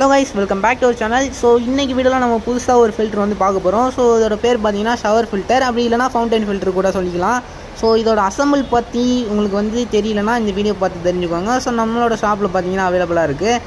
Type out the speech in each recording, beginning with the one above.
Hello guys welcome back to our channel so இன்றைக்கி வீடியோவில் நம்ம புதுசாக ஒரு ஃபில்டர் வந்து பார்க்க போகிறோம் ஸோ இதோட பேர் பார்த்தீங்கன்னா ஷவர் ஃபில்டர் அப்படி இல்லைனா ஃபவுண்டைன் ஃபில்டர் கூட சொல்லிக்கலாம். ஸோ இதோட அசம்பிள் பற்றி உங்களுக்கு வந்து தெரியலனா இந்த வீடியோ பார்த்து தெரிஞ்சுக்கோங்க. ஸோ நம்மளோட ஷாப்பில் பார்த்தீங்கன்னா அவைலபிளாக இருக்குது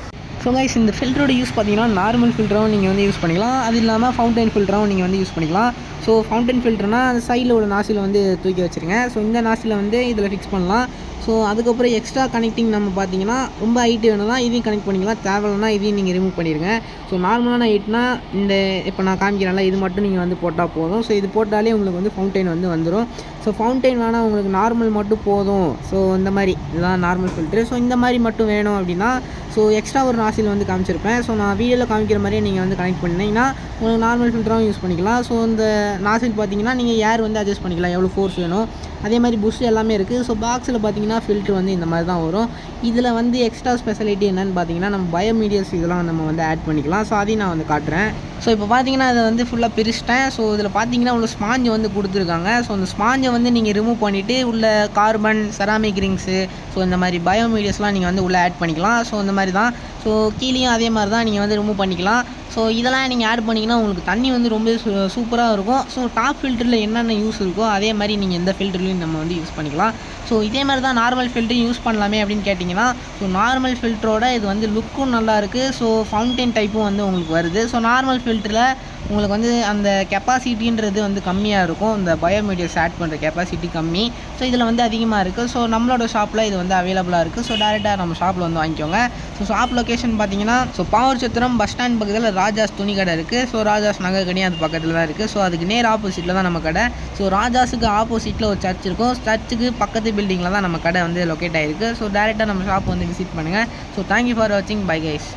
ஸோ கைஸ் இந்த ஃபில்டரோட யூஸ் பார்த்தீங்கன்னா நார்மல் ஃபில்டரும் நீங்கள் வந்து யூஸ் பண்ணிக்கலாம். அது இல்லாமல் ஃபவுண்டைன் ஃபில்டரும் நீங்கள் வந்து யூஸ் பண்ணிக்கலாம். ஸோ ஃபவுண்டைன் ஃபில்டர்னால் அந்த சைடில் உள்ள நாசியில் வந்து தூக்கி வச்சுருங்க. ஸோ இந்த நாசியில் வந்து இதில் ஃபிக்ஸ் பண்ணலாம். ஸோ அதுக்கப்புறம் எக்ஸ்ட்ரா கனெக்டிங் நம்ம பார்த்தீங்கன்னா ரொம்ப ஹைட்டு வேணும்னா இதையும் கனெக்ட் பண்ணிக்கலாம். தேவைன்னா இதையும் நீங்கள் ரிமூவ் பண்ணிடுங்க. ஸோ நார்மலான ஹைட்னா இந்த இப்போ நான் காமிக்கிறேன்ல இது மட்டும் நீங்கள் வந்து போட்டால் போதும். ஸோ இது போட்டாலே உங்களுக்கு வந்து ஃபவுண்டைன் வந்து வந்துடும் ஸோ ஃபவுண்டைன் வேணால் உங்களுக்கு நார்மல் மட்டும் போதும். ஸோ இந்த மாதிரி இதுதான் நார்மல் ஃபில்ட்ரு ஸோ இந்த மாதிரி மட்டும் வேணும் அப்படின்னா ஸோ எக்ஸ்ட்ரா ஒரு நாசில் வந்து காமிச்சிருப்பேன். ஸோ நான் வீடியோவில் காமிக்கிற மாதிரியே நீங்கள் வந்து கனெக்ட் பண்ணிங்கன்னா உங்களுக்கு நார்மல் ஃபில்டராகவும் யூஸ் பண்ணிக்கலாம். ஸோ இந்த நாசில் பார்த்தீங்கன்னா நீங்கள் ஏர் வந்து அட்ஜஸ்ட் பண்ணிக்கலாம். எவ்வளோ ஃபோர்ஸ் வேணும். அதே மாதிரி புஷ் எல்லாமே இருக்குது ஸோ பாக்ஸில் பார்த்தீங்கன்னா ஃபில்ட்ரு வந்து இந்த மாதிரி தான் வரும். இதில் வந்து எக்ஸ்ட்ரா ஸ்பெஷாலிட்டி என்னென்னு பார்த்தீங்கன்னா நம்ம பயோமீடியல்ஸ் இதெல்லாம் நம்ம வந்து ஆட் பண்ணிக்கலாம். ஸோ அதையும் நான் வந்து காட்டுறேன். ஸோ இப்போ பார்த்தீங்கன்னா அதை வந்து ஃபுல்லாக பிரிச்சிட்டேன். ஸோ இதில் பார்த்தீங்கன்னா உள்ள ஸ்பாஞ்சை வந்து கொடுத்துருக்காங்க. ஸோ அந்த ஸ்பாஞ்சை வந்து நீங்கள் ரிமூவ் பண்ணிவிட்டு உள்ள கார்பன் செராமிக் ரிங்ஸு ஸோ இந்த மாதிரி பயோமீடியஸ்லாம் நீங்கள் வந்து உள்ளே ஆட் பண்ணிக்கலாம். ஸோ இந்த மாதிரி தான். ஸோ கீழேயும் அதே மாதிரி தான் நீங்கள் வந்து ரிமூவ் பண்ணிக்கலாம். ஸோ இதெல்லாம் நீங்கள் ஆட் பண்ணிங்கன்னா உங்களுக்கு தண்ணி வந்து ரொம்ப சூப்பராக இருக்கும். ஸோ டாப் ஃபில்டரில் என்னென்ன யூஸ் இருக்கோ அதே மாதிரி நீங்கள் எந்த ஃபில்டர்லையும் நம்ம வந்து யூஸ் பண்ணிக்கலாம். ஸோ இதே மாதிரி தான் நார்மல் ஃபில்டரும் யூஸ் பண்ணலாமே அப்படின்னு கேட்டிங்கன்னா ஸோ நார்மல் ஃபில்டரோட இது வந்து லுக்கும் நல்லா இருக்குது ஸோ ஃபவுண்டைன் டைப்பும் வந்து உங்களுக்கு வருது. ஸோ நார்மல் ஃபில்டரில் உங்களுக்கு வந்து அந்த கெப்பாசிட்டின்றது வந்து கம்மியாக இருக்கும். இந்த பயோமீடியஸ் ஆட் பண்ணுற கெப்பாசிட்டி கம்மி. ஸோ இதில் வந்து அதிகமாக இருக்குது ஸோ நம்மளோட ஷாப்பில் இது வந்து அவைலபிளாக இருக்குது ஸோ டேரெக்டாக நம்ம ஷாப்பில் வந்து வாங்கிக்கோங்க. ஸோ ஷாப் லொக்கேஷன் பார்த்தீங்கன்னா ஸோ பாவர் சத்திரம் பஸ் ஸ்டாண்ட் பக்கத்தில் ராஜாஸ் துணி கடை இருக்குது ஸோ ராஜாஸ் நகை அது பக்கத்தில் தான் இருக்குது ஸோ அதுக்கு நேர் ஆப்போசிட்டில் தான் நம்ம கடை. ஸோ ராஜாஸுக்கு ஆப்போசிட்டில் ஒரு சர்ச் இருக்கும். சர்ச்சுக்கு பக்கத்து பில்டிங்கில் தான் நம்ம கடை வந்து லொக்கேட் ஆகிருக்கு ஸோ டேரெக்டாக நம்ம ஷாப் வந்து விசிட் பண்ணுங்கள் ஸோ தேங்க்யூ ஃபார் வாட்சிங் பை கைஸ்